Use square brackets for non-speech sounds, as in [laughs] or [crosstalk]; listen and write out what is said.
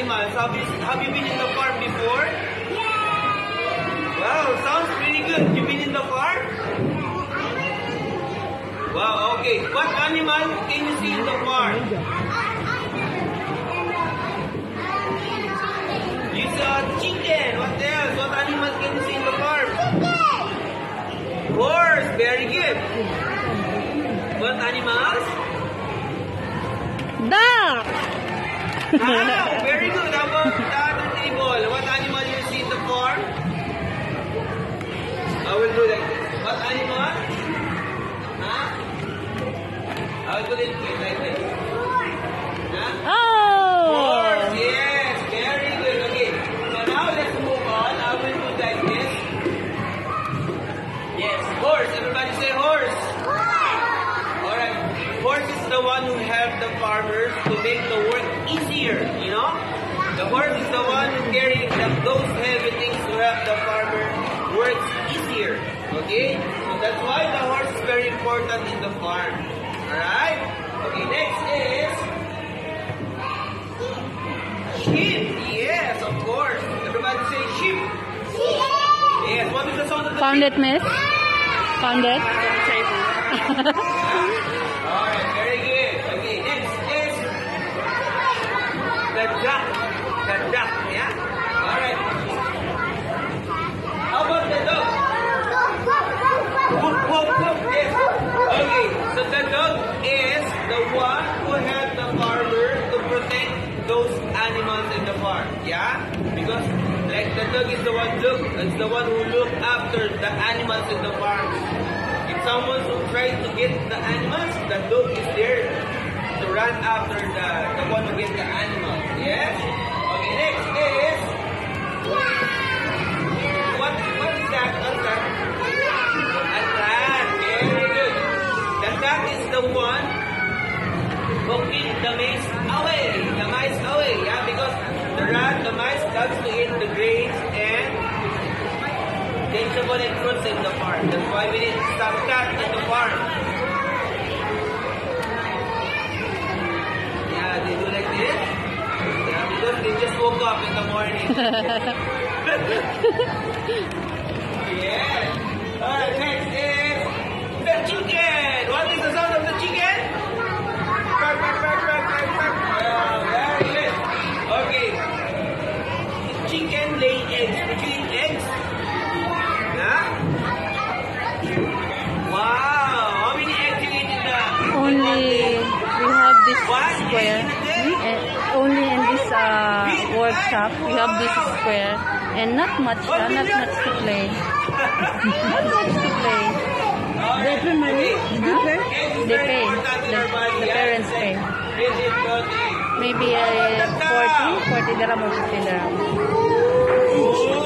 animals. Have you, have you been in the farm before? Yeah. Wow, sounds pretty good. You've been in the farm? Wow, okay. What animal can you see in the farm? You saw chicken. What else? What animals can you see in the farm? Horse. Very good. What animals? Duck! Ah, very good. How about the other table? What animal you see in the farm? I will do this. What animal? Huh? I will do it like this. Huh? Oh! Horse, yes, very good. Okay, so now let's move on. I will do like this. Yes, horse. Everybody say horse. Alright, horse is the one who help the farmers to make the work easier, you know? The horse is the one who carrying the, those heavy things to help the farmer work easier, okay? So that's why the horse is very important in the farm. Alright? Okay, next is sheep. Yes, of course. Everybody say sheep. Yes, what is the sound of the Found sheep? it, miss? Found it? Ah, [laughs] yeah? Because like the dog is the one look, it's the one who look after the animals in the farm. If someone who tries to get the animals, the dog is there to run after the, the one who get the animals. Yes? Okay, next is what what is that? What's that? A rat. Very is the one who keep the mice away. The mice away. Yeah, because the rat, the mice loves to eat the grains and vegetable and fruits in the farm. That's why we need some cat in the farm. Yeah, they do like this. Yeah, because they just woke up in the morning. [laughs] [laughs] yeah. Alright, next is the chicken. What is the sound of the chicken? Quack, quack, quack, quack, quack, quack. Yeah, very good. Okay. Chicken lay eggs. Did you eat eggs? Huh? Wow! How many eggs you eat in the Only we have this One square. egg in a day? And only in this uh, workshop we have this square and not much, uh, not much to play. not much to play. They pay money? They pay. The, the parents pay. Maybe uh, 40, 40 dirham or 50 dirham. Oh,